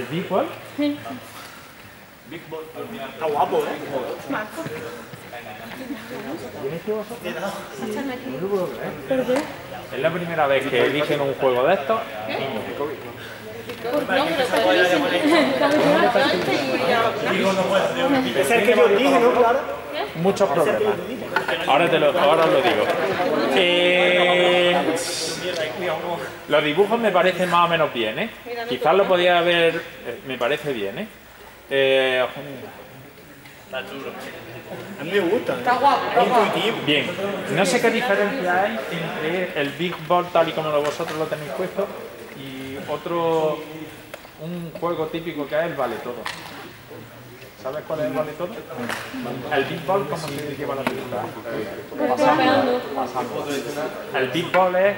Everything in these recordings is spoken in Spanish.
¿El Big Ball? Está guapo, ¿eh? ¿Tienes que vosotros? No lo puedo creer. Es la primera vez que eligen un juego de estos. Niños. Es el que yo dije, ¿no? Claro. Muchos problemas. Ahora, te lo, ahora os lo digo. Eh, los dibujos me parecen más o menos bien, ¿eh? Quizás lo podía haber... eh, Me parece bien, ¿eh? Eh, A mí me gusta. Está guapo, está guapo. Intuitivo. Bien, no sé qué diferencia hay entre el Big Ball tal y como lo vosotros lo tenéis puesto y otro, un juego típico que es el Vale Todo. ¿Sabes cuál es el Vale Todo? El Big Ball, ¿cómo se lleva la pelota? Pasando, pasando. El Big Ball es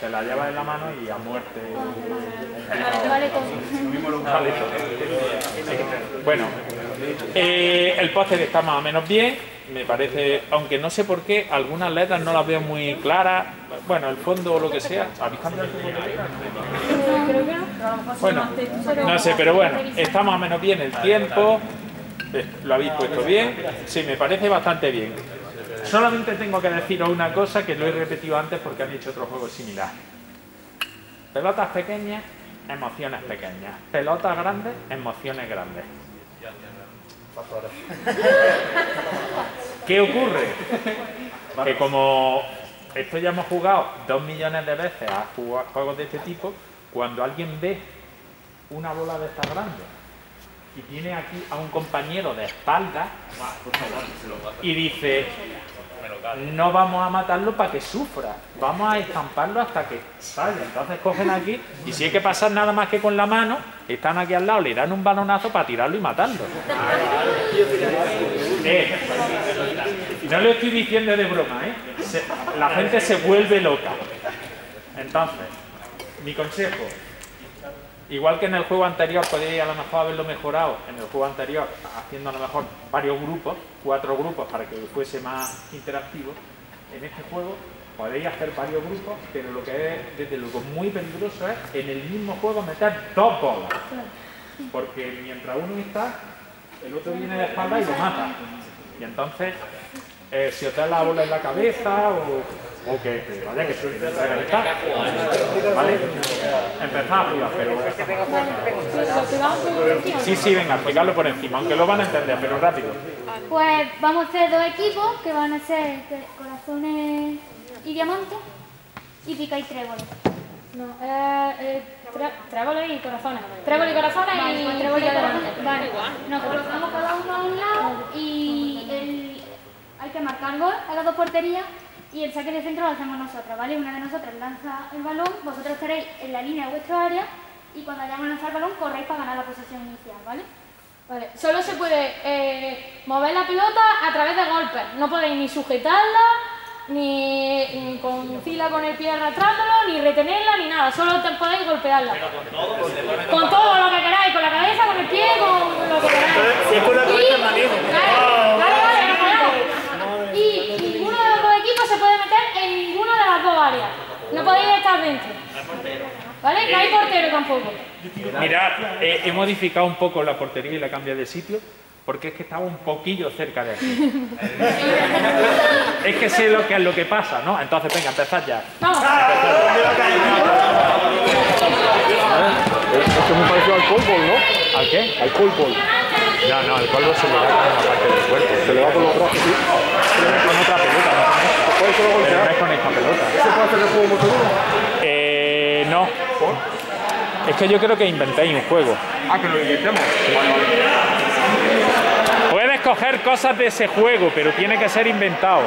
que la llevas en la mano y a muerte. Bueno, eh, el póster está más o menos bien, me parece, aunque no sé por qué, algunas letras no las veo muy claras. Bueno, el fondo o lo que sea. ¿Habéis cambiado el fondo de letra? Creo que no. Bueno, no sé, pero bueno, está más o menos bien el tiempo. eh, Lo habéis puesto bien. Sí, me parece bastante bien. Solamente tengo que deciros una cosa que lo he repetido antes porque han hecho otro juego similar. Pelotas pequeñas, emociones pequeñas. Pelotas grandes, emociones grandes. ¿Qué ocurre? Que como esto ya hemos jugado dos millones de veces a jugar juegos de este tipo, cuando alguien ve una bola de estas grandes y tiene aquí a un compañero de espalda y dice, no vamos a matarlo para que sufra, vamos a estamparlo hasta que salga. Entonces cogen aquí y si hay que pasar nada más que con la mano, están aquí al lado, le dan un balonazo para tirarlo y matarlo. Eh, no lo estoy diciendo de broma, ¿eh? La gente se vuelve loca. Entonces, mi consejo, igual que en el juego anterior podéis a lo mejor haberlo mejorado, en el juego anterior haciendo a lo mejor varios grupos, cuatro grupos para que fuese más interactivo, en este juego podéis hacer varios grupos, pero lo que es desde luego muy peligroso es en el mismo juego meter dos bolas. Porque mientras uno está, el otro viene de espalda y lo mata. Y entonces, eh, si os da la bola en la cabeza o, o que, que vaya que de reventar, ¿vale? Empezad a jugar, pero... Lo que vamos a hacer encima. Sí, sí, venga, explicarlo por encima, aunque lo van a entender, pero rápido. Pues vamos a hacer dos equipos que van a ser corazones y diamantes y picáis tréboles. No, eh, eh, tréboles y corazones. Tréboles y corazones y tréboles y corazones. Vale, nos colocamos cada uno a un lado y que marcar gol a las dos porterías y el saque de centro lo hacemos nosotros, ¿vale? Una de nosotras lanza el balón, vosotros estaréis en la línea de vuestro área y cuando hayamos lanzado el balón corréis para ganar la posesión inicial, ¿vale? Vale, solo se puede eh, mover la pelota a través de golpes. No podéis ni sujetarla, ni, ni con fila con el pie arrastrándolo, ni retenerla, ni nada. Solo te podéis golpearla. Con todo lo que queráis, con la cabeza, con el pie, con lo que queráis. Si es con la cabeza, manejo. Vale, vale, vale, no paramos. Y ninguno de los dos equipos se puede meter en ninguna de las dos áreas. No podéis estar dentro. ¿Vale? No hay portero tampoco. Mirad, eh, he modificado un poco la portería y la cambié de sitio porque es que estaba un poquillo cerca de aquí. es que sé lo que es lo que pasa, ¿no? Entonces, venga, empezad ya. Vamos. Esto es muy parecido al colbol, ¿no? ¿Al qué? Al colbol. No, no, el polvo se le da con una parte del cuerpo. Se le va por los brazos, ¿sí? Con otra pelota, no con esta. ¿Puede solo Pero no es con esta pelota. ¿Se puede hacer el juego motor uno? Eh, no. Es que yo creo que inventéis un juego. Ah, que lo inventemos. Puedes coger cosas de ese juego, pero tiene que ser inventado.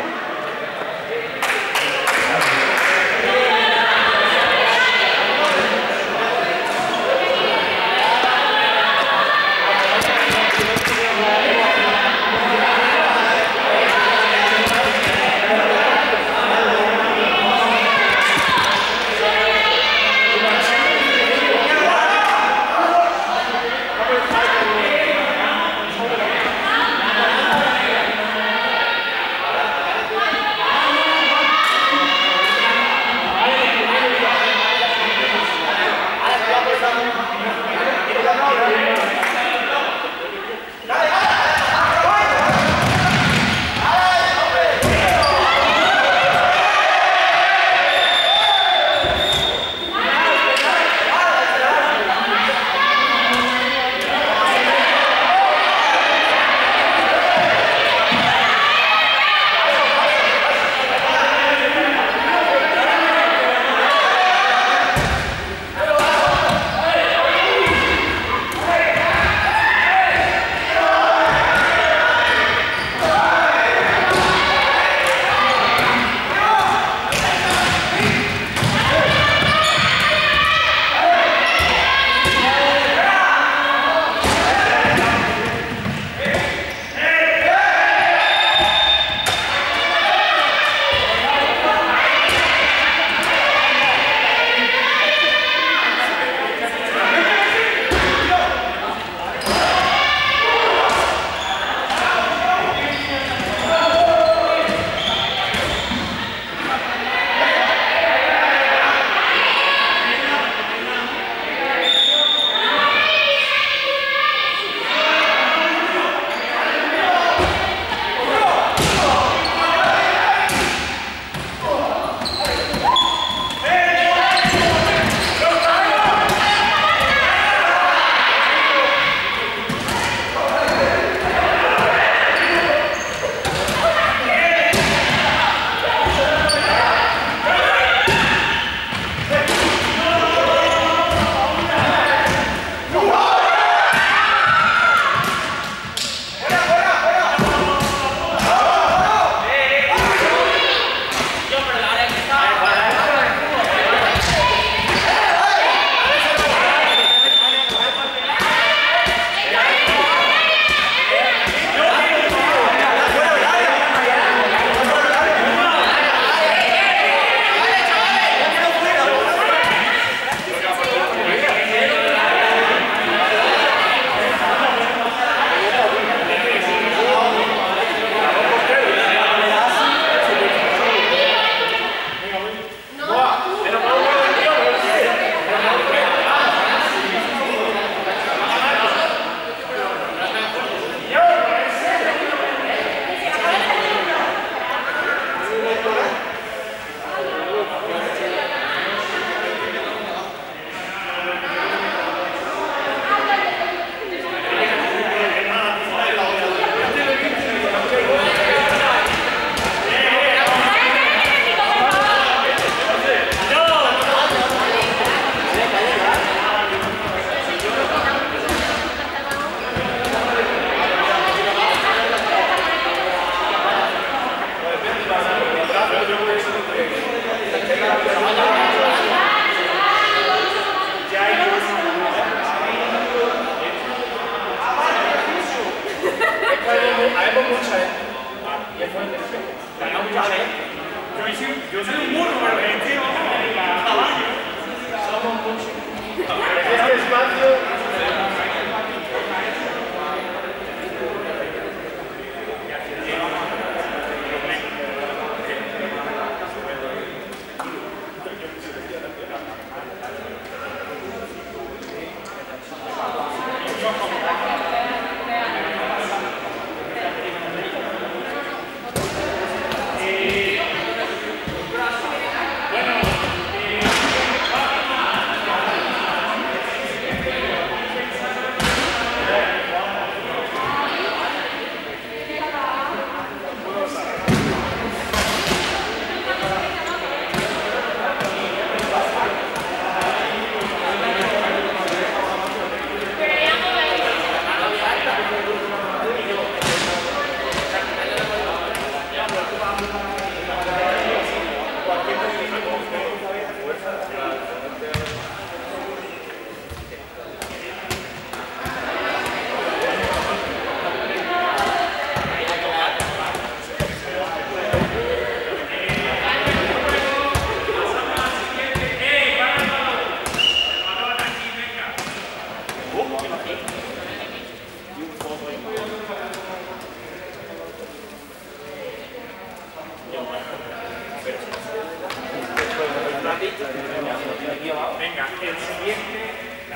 Venga, el siguiente.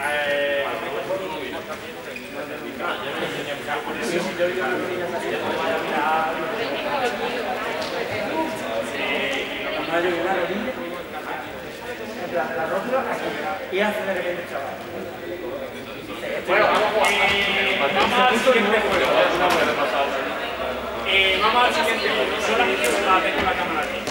eh, Bueno, eh, vamos al siguiente juego. Vamos al siguiente juego. Solamente la tengo la cámara aquí.